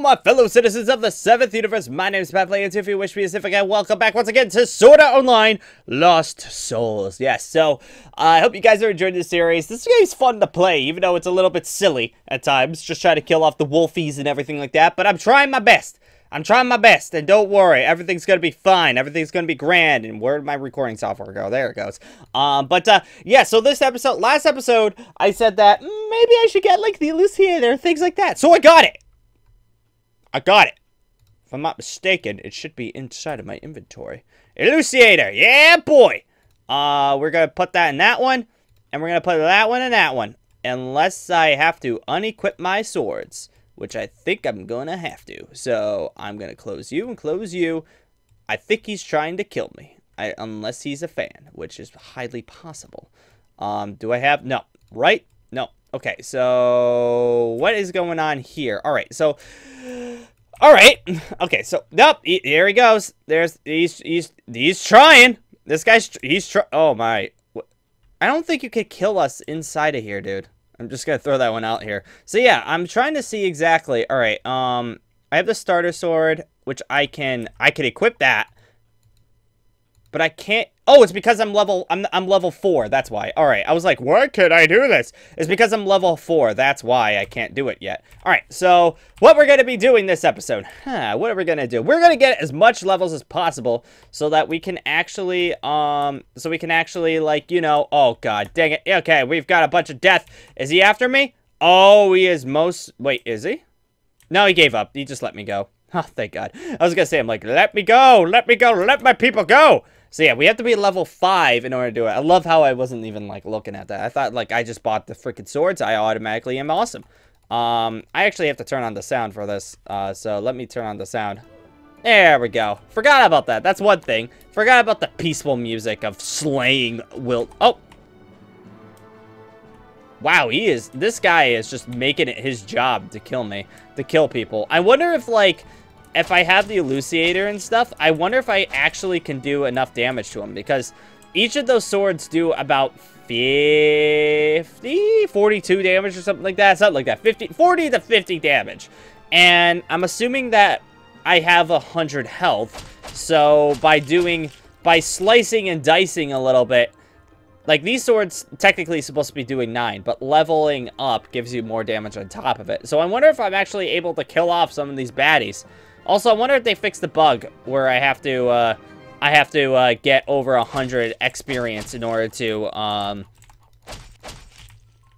my fellow citizens of the 7th universe. My name is Pat and if you wish me a Pacific, and welcome back once again to Sword Art Online Lost Souls. Yes, so I hope you guys are enjoying this series. This game's fun to play, even though it's a little bit silly at times, just trying to kill off the wolfies and everything like that, but I'm trying my best. I'm trying my best, and don't worry, everything's gonna be fine. Everything's gonna be grand. And where did my recording software go? There it goes. Um, but uh, yeah. So this episode, last episode, I said that mm, maybe I should get like the Elucidator, things like that. So I got it. I got it. If I'm not mistaken, it should be inside of my inventory. Elucidator, yeah, boy. Uh, we're gonna put that in that one, and we're gonna put that one in that one, unless I have to unequip my swords which I think I'm gonna have to. So I'm gonna close you and close you. I think he's trying to kill me, I, unless he's a fan, which is highly possible. Um, do I have no right? No. Okay, so what is going on here? All right, so. All right. Okay, so nope. He, here he goes. There's he's he's he's trying. This guy's he's try. Oh my. I don't think you could kill us inside of here, dude. I'm just gonna throw that one out here. So yeah, I'm trying to see exactly. All right, um, I have the starter sword, which I can I can equip that, but I can't. Oh, it's because I'm level I'm I'm level four. That's why. All right, I was like, why can I do this? It's because I'm level four. That's why I can't do it yet. All right, so what we're gonna be doing this episode? Huh? What are we gonna do? We're gonna get as much levels as possible so that we can actually um so we can actually like you know. Oh god, dang it. Okay, we've got a bunch of death. Is he after me? Oh, he is most. Wait, is he? No, he gave up. He just let me go. Oh, thank God. I was gonna say, I'm like, let me go, let me go, let my people go. So yeah, we have to be level 5 in order to do it. I love how I wasn't even, like, looking at that. I thought, like, I just bought the freaking swords. I automatically am awesome. Um, I actually have to turn on the sound for this. Uh, so let me turn on the sound. There we go. Forgot about that. That's one thing. Forgot about the peaceful music of slaying Wilt. Oh! Wow, he is... This guy is just making it his job to kill me. To kill people. I wonder if, like if I have the Elucidator and stuff, I wonder if I actually can do enough damage to him, because each of those swords do about 50, 42 damage or something like that, something like that, 50, 40 to 50 damage. And I'm assuming that I have 100 health, so by doing, by slicing and dicing a little bit, like, these swords technically supposed to be doing 9, but leveling up gives you more damage on top of it. So I wonder if I'm actually able to kill off some of these baddies. Also, I wonder if they fixed the bug where I have to, uh, I have to, uh, get over 100 experience in order to, um...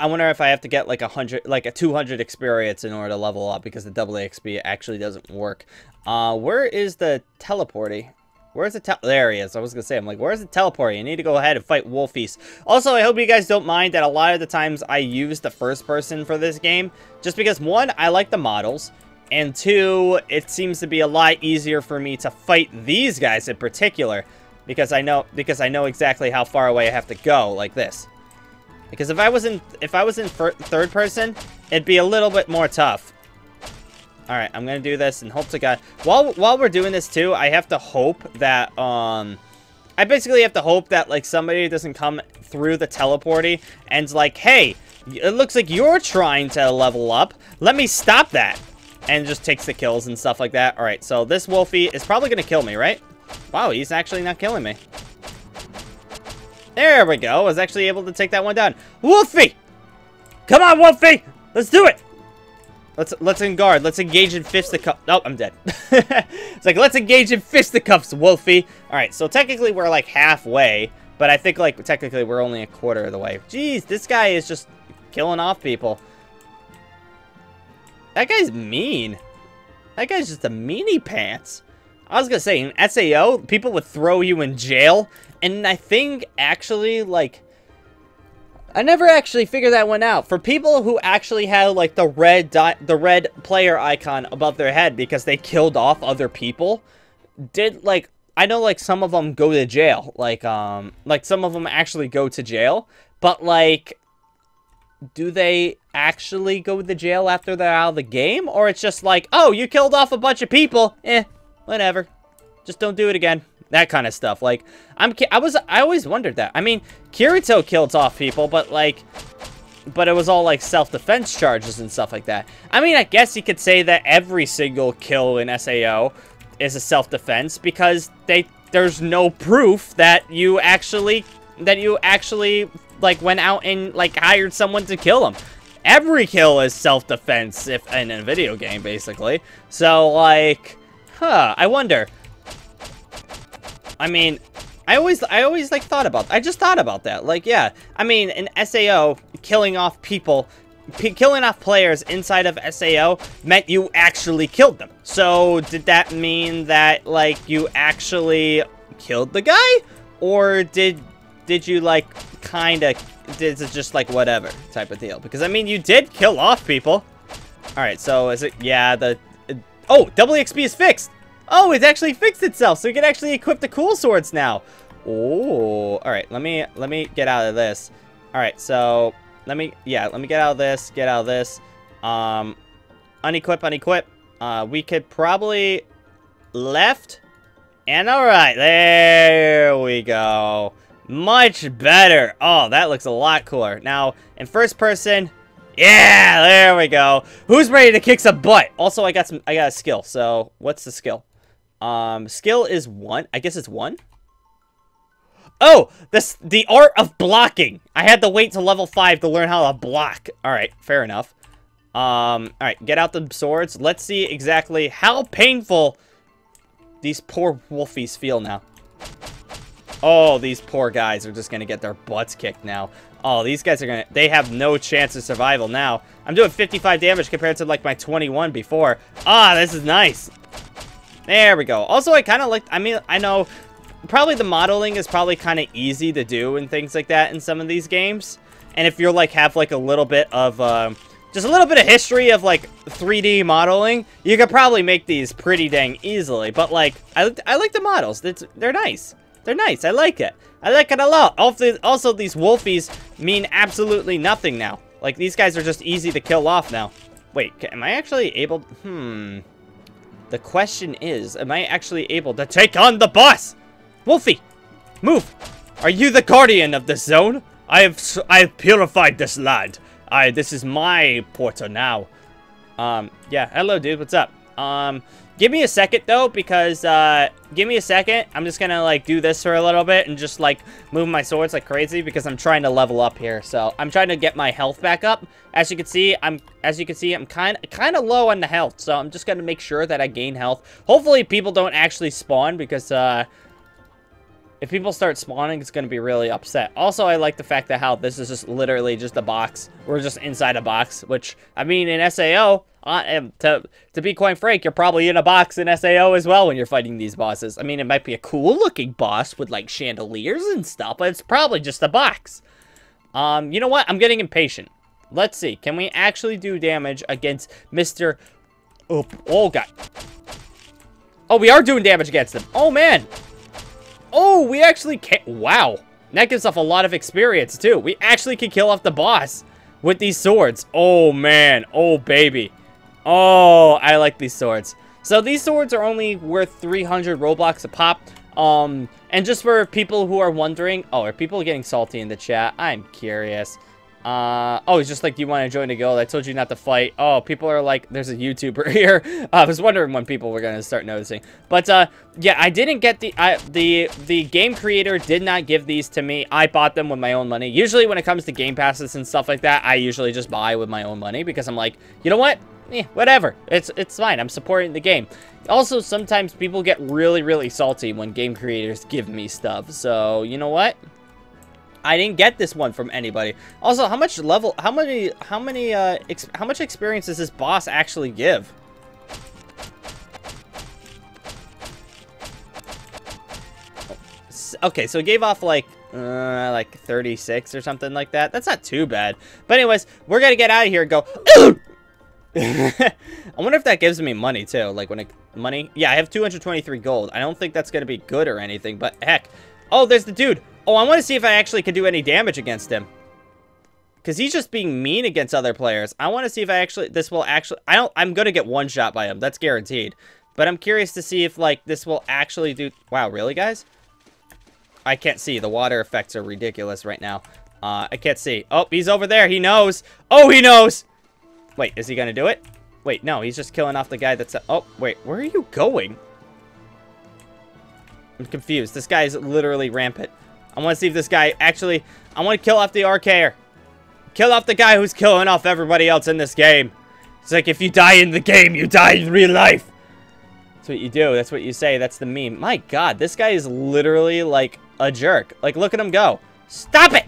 I wonder if I have to get, like, a 100, like, a 200 experience in order to level up, because the double XP actually doesn't work. Uh, where is the teleporty? Where's the tel- There he is. I was gonna say, I'm like, where's the teleporting? I need to go ahead and fight Wolfies. Also, I hope you guys don't mind that a lot of the times I use the first person for this game. Just because, one, I like the models. And two, it seems to be a lot easier for me to fight these guys in particular because I know because I know exactly how far away I have to go like this. Because if I was in if I was in third person, it'd be a little bit more tough. All right, I'm gonna do this and hope to God. While while we're doing this too, I have to hope that um, I basically have to hope that like somebody doesn't come through the teleporty and's like, hey, it looks like you're trying to level up. Let me stop that and just takes the kills and stuff like that. All right, so this Wolfie is probably going to kill me, right? Wow, he's actually not killing me. There we go. I was actually able to take that one down. Wolfie! Come on, Wolfie! Let's do it! Let's let's in guard. Let's engage in fisticuffs. Oh, I'm dead. it's like, let's engage in fisticuffs, Wolfie. All right, so technically we're like halfway, but I think like technically we're only a quarter of the way. Jeez, this guy is just killing off people. That guy's mean. That guy's just a meanie pants. I was gonna say, in SAO, people would throw you in jail, and I think, actually, like, I never actually figured that one out. For people who actually had, like, the red dot, the red player icon above their head because they killed off other people, did, like, I know, like, some of them go to jail. Like, um, like, some of them actually go to jail, but, like, do they actually go to the jail after they're out of the game? Or it's just like, oh, you killed off a bunch of people. Eh, whatever. Just don't do it again. That kind of stuff. Like, I'm, I was, I always wondered that. I mean, Kirito killed off people, but like, but it was all like self-defense charges and stuff like that. I mean, I guess you could say that every single kill in SAO is a self-defense because they there's no proof that you actually that you actually like went out and like hired someone to kill them. Every kill is self-defense if in a video game basically. So like, huh, I wonder. I mean, I always, I always, like, thought about, I just thought about that. Like, yeah, I mean, in SAO, killing off people, killing off players inside of SAO meant you actually killed them. So, did that mean that, like, you actually killed the guy? Or did, did you, like, kind of, is it just, like, whatever type of deal? Because, I mean, you did kill off people. Alright, so is it, yeah, the, oh, double XP is fixed. Oh, it's actually fixed itself, so we can actually equip the cool swords now. Oh, all right. Let me let me get out of this. All right, so let me yeah, let me get out of this. Get out of this. Um, unequip, unequip. Uh, we could probably left. And all right, there we go. Much better. Oh, that looks a lot cooler. Now, in first person, yeah, there we go. Who's ready to kick some butt? Also, I got some, I got a skill. So, what's the skill? Um, skill is one. I guess it's one. Oh, this the art of blocking. I had to wait to level 5 to learn how to block. Alright, fair enough. Um, alright, get out the swords. Let's see exactly how painful these poor wolfies feel now. Oh, these poor guys are just gonna get their butts kicked now. Oh, these guys are gonna... They have no chance of survival now. I'm doing 55 damage compared to, like, my 21 before. Ah, this is nice. There we go. Also, I kind of like... I mean, I know probably the modeling is probably kind of easy to do and things like that in some of these games. And if you're like have like a little bit of uh, just a little bit of history of like 3D modeling, you could probably make these pretty dang easily. But like I I like the models. It's they're nice. They're nice. I like it. I like it a lot. Also, also these wolfies mean absolutely nothing now. Like these guys are just easy to kill off now. Wait, am I actually able? Hmm. The question is, am I actually able to take on the boss? Wolfie, move! Are you the guardian of this zone? I have I have purified this land. I this is my portal now. Um, yeah, hello dude, what's up? Um, give me a second though, because uh, give me a second. I'm just gonna like do this for a little bit and just like move my swords like crazy because I'm trying to level up here. So I'm trying to get my health back up. As you can see, I'm as you can see, I'm kind kind of low on the health. So I'm just gonna make sure that I gain health. Hopefully, people don't actually spawn because uh, if people start spawning, it's going to be really upset. Also, I like the fact that how this is just literally just a box. We're just inside a box, which, I mean, in SAO, to, to be quite frank, you're probably in a box in SAO as well when you're fighting these bosses. I mean, it might be a cool-looking boss with, like, chandeliers and stuff, but it's probably just a box. Um, you know what? I'm getting impatient. Let's see. Can we actually do damage against Mr... Oh, oh, God. Oh, we are doing damage against him. Oh, man. Oh, we actually can- Wow. That gives off a lot of experience, too. We actually can kill off the boss with these swords. Oh, man. Oh, baby. Oh, I like these swords. So these swords are only worth 300 Roblox a pop. Um, and just for people who are wondering, oh, are people getting salty in the chat? I'm curious. Uh, oh, it's just like, do you want to join a guild? I told you not to fight. Oh, people are like, there's a YouTuber here. I was wondering when people were going to start noticing. But, uh, yeah, I didn't get the, I, the, the game creator did not give these to me. I bought them with my own money. Usually when it comes to game passes and stuff like that, I usually just buy with my own money because I'm like, you know what? Eh, whatever. It's, it's fine. I'm supporting the game. Also, sometimes people get really, really salty when game creators give me stuff. So, you know what? I didn't get this one from anybody. Also, how much level, how many, how many, uh, how much experience does this boss actually give? Okay, so it gave off like, uh, like 36 or something like that. That's not too bad. But anyways, we're gonna get out of here and go. I wonder if that gives me money too. Like when it, money? Yeah, I have 223 gold. I don't think that's gonna be good or anything, but heck. Oh, there's the dude. Oh, I want to see if I actually can do any damage against him. Because he's just being mean against other players. I want to see if I actually, this will actually, I don't, I'm going to get one shot by him. That's guaranteed. But I'm curious to see if, like, this will actually do, wow, really, guys? I can't see. The water effects are ridiculous right now. Uh, I can't see. Oh, he's over there. He knows. Oh, he knows. Wait, is he gonna do it? Wait, no, he's just killing off the guy that's... Oh, wait, where are you going? I'm confused. This guy is literally rampant. I want to see if this guy actually... I want to kill off the arcader. Kill off the guy who's killing off everybody else in this game. It's like, if you die in the game, you die in real life. That's what you do. That's what you say. That's the meme. My god, this guy is literally like a jerk. Like, look at him go. Stop it!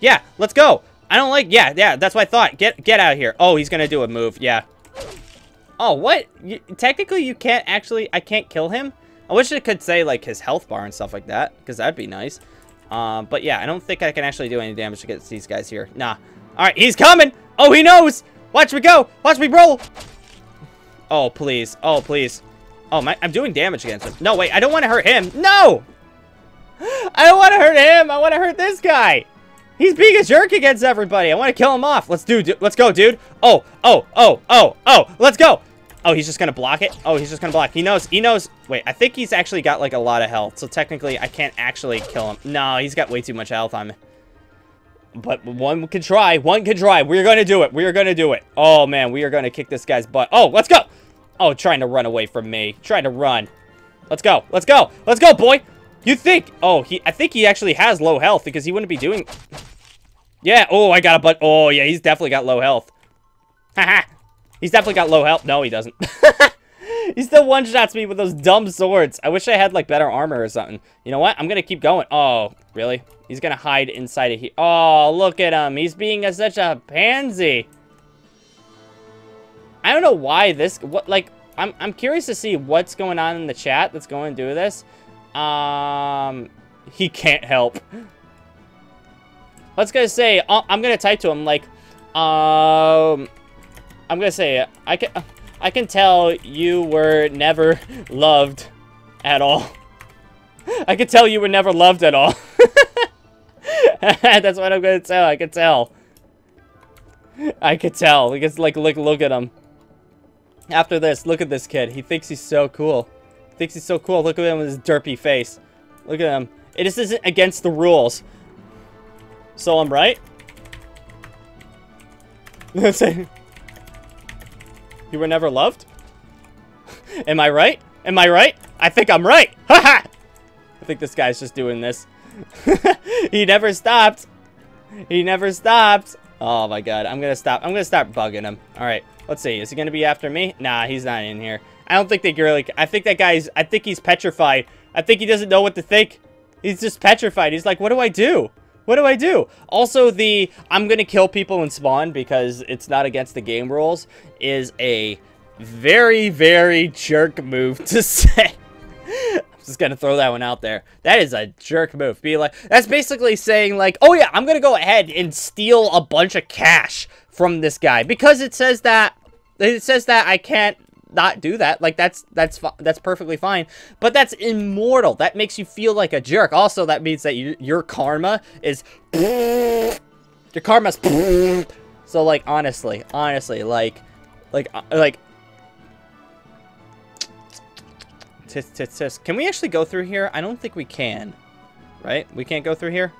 Yeah, let's go. I don't like... Yeah, yeah, that's what I thought. Get get out of here. Oh, he's gonna do a move. Yeah. Oh, what? You, technically, you can't actually... I can't kill him? I wish it could say, like, his health bar and stuff like that. Because that'd be nice. Um, but yeah, I don't think I can actually do any damage against these guys here. Nah. Alright, he's coming! Oh, he knows! Watch me go! Watch me roll! Oh, please. Oh, please. Oh, my, I'm doing damage against him. No, wait, I don't want to hurt him. No! I don't want to hurt him. I want to hurt this guy. He's being a jerk against everybody. I want to kill him off. Let's do, let's go, dude. Oh, oh, oh, oh, oh, let's go. Oh, he's just to block it? Oh, he's just to block. He knows, he knows. Wait, I think he's actually got like a lot of health. So technically, I can't actually kill him. No, he's got way too much health on me. But one can try. One can try. We're to do it. We are going to do it. Oh, man. We are to kick this guy's butt. Oh, let's go. Oh, trying to run away from me. Trying to run. Let's go. Let's go. Let's go, boy. You think... Oh, he. I think he actually has low health because he wouldn't be doing... Yeah. Oh, I got a butt. Oh, yeah. He's definitely got low health. Haha. He's definitely got low health. No, he doesn't. he still one-shots me with those dumb swords. I wish I had, like, better armor or something. You know what? I'm to keep going. Oh, really? He's to hide inside of here. Oh, look at him. He's being a, such a pansy. I don't know why this, what, like, I'm, I'm curious to see what's going on in the chat that's going to do this. Um, he can't help. Let's go say, uh, I'm going to type to him, like, um, I'm to say, I can, I can tell you were never loved at all. I can tell you were never loved at all. That's what I'm to tell. I can tell. I could tell. Because, like, look, look at him. After this, look at this kid. He thinks he's so cool. He thinks he's so cool. Look at him with his derpy face. Look at him. It just isn't against the rules. So I'm right? Let's say... You were never loved? Am I right? Am I right? I think I'm right! Haha! I think this guy's just doing this. he never stopped. He never stopped. Oh my god, I'm gonna stop. I'm gonna start bugging him. Alright. Let's see. Is he to be after me? Nah, he's not in here. I don't think they really... I think that guy's... I think he's petrified. I think he doesn't know what to think. He's just petrified. He's like, what do I do? What do I do? Also, the I'm going to kill people and spawn because it's not against the game rules is a very, very jerk move to say. I'm just to throw that one out there. That is a jerk move. Be like, that's basically saying like, oh yeah, I'm to go ahead and steal a bunch of cash from this guy because it says that it says that I can't not do that. Like that's that's that's perfectly fine. But that's immortal. That makes you feel like a jerk. Also, that means that you, your karma is your karma's so like honestly, honestly, like like uh, like tis, tis, tis. Can we actually go through here? I don't think we can. Right? We can't go through here?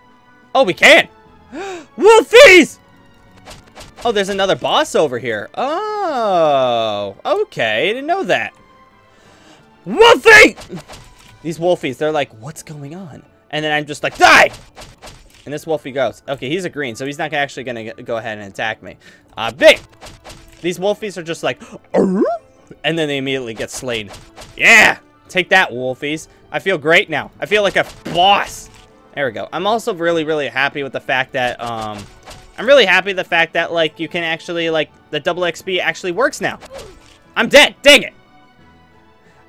Oh, we can! Wolfies! Oh, there's another boss over here. Oh, okay. I didn't know that. Wolfie! These Wolfies, they're like, what's going on? And then I'm just like, die! And this Wolfie goes. Okay, he's a green, so he's not actually going to go ahead and attack me. Uh, big! These Wolfies are just like, and then they immediately get slain. Yeah! Take that, Wolfies. I feel great now. I feel like a boss. There we go. I'm also really, really happy with the fact that, um, I'm really happy the fact that, like, you can actually, like, the double XP actually works now. I'm dead. Dang it.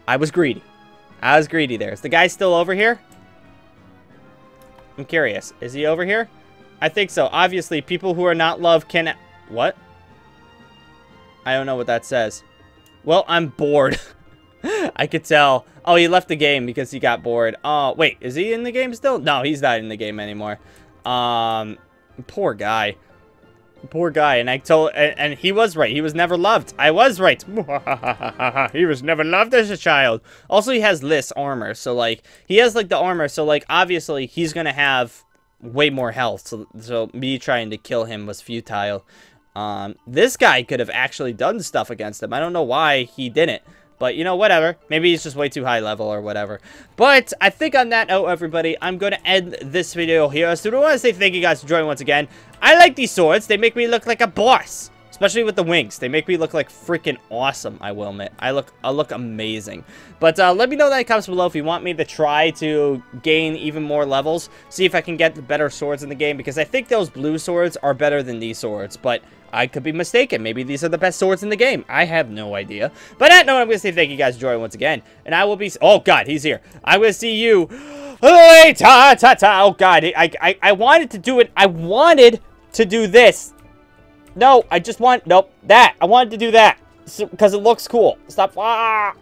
I was greedy. I was greedy there. Is the guy still over here? I'm curious. Is he over here? I think so. Obviously, people who are not loved can... What? I don't know what that says. Well, I'm bored. I could tell. Oh, he left the game because he got bored. Oh, wait. Is he in the game still? No, he's not in the game anymore. Um, Poor guy. Poor guy. And I told, and, and, he was right. He was never loved. I was right. he was never loved as a child. Also, he has this armor. So, like, he has, like, the armor. So, like, obviously, he's going to have way more health, so, so me trying to kill him was futile. Um, this guy could have actually done stuff against him. I don't know why he didn't. But, you know, whatever. Maybe he's just way too high level or whatever. But I think on that note, everybody, I'm going to end this video here. So I want to say thank you guys for joining once again. I like these swords. They make me look like a boss. Especially with the wings. They make me look like freaking awesome, I will admit. I look I look amazing. But uh, let me know in the comments below if you want me to try to gain even more levels. See if I can get the better swords in the game. Because I think those blue swords are better than these swords. But I could be mistaken. Maybe these are the best swords in the game. I have no idea. But at no, I'm going to say thank you guys for joining once again. And I will be... Oh, God, he's here. I will see you later. Oh, God. I, I, I wanted to do it. I wanted to do this. No, I just want... Nope. That. I wanted to do that. Because so, it looks cool. Stop. Ah.